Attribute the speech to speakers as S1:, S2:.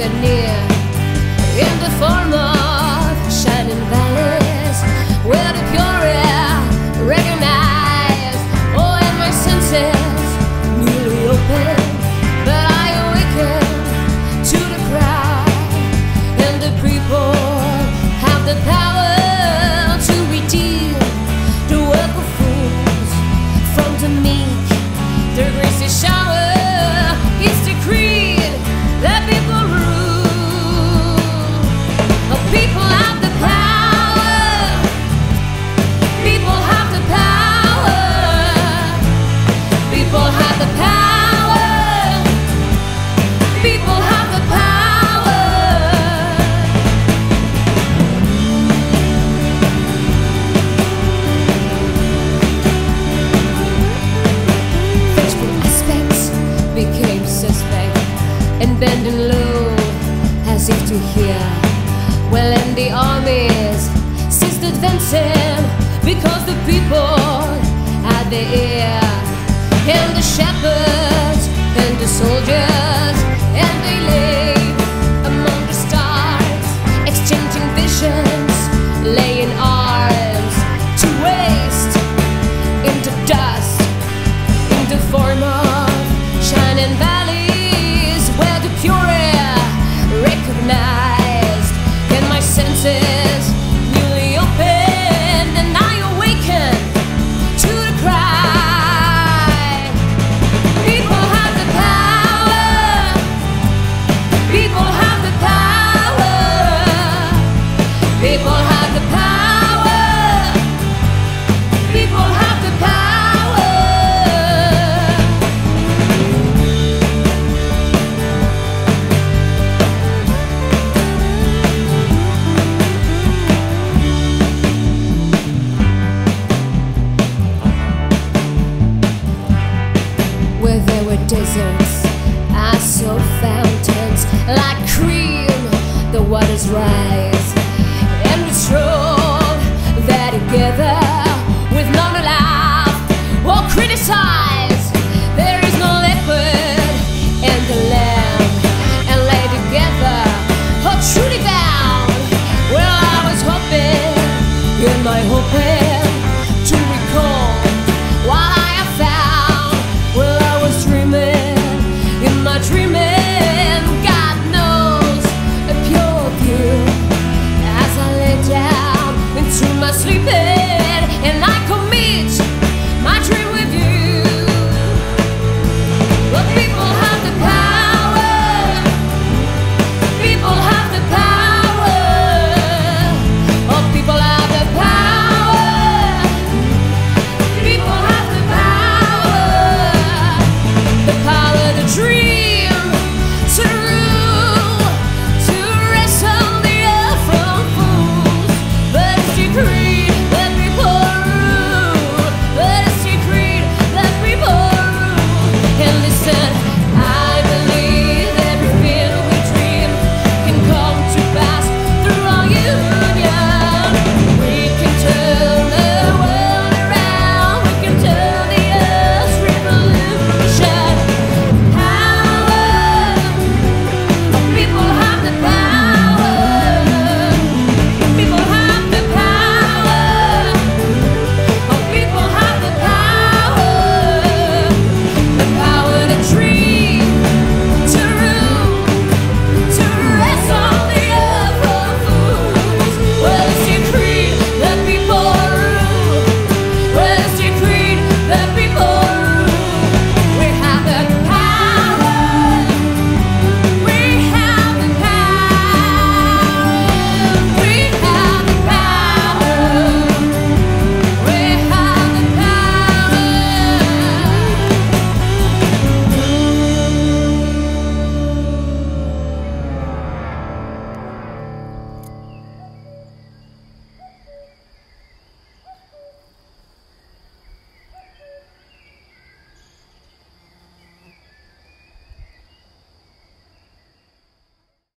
S1: good news. bending low as if to hear. Well, and the armies ceased advancing because the people at the ear, and the shepherds and the soldiers. Deserts, I saw fountains like cream. The water's right.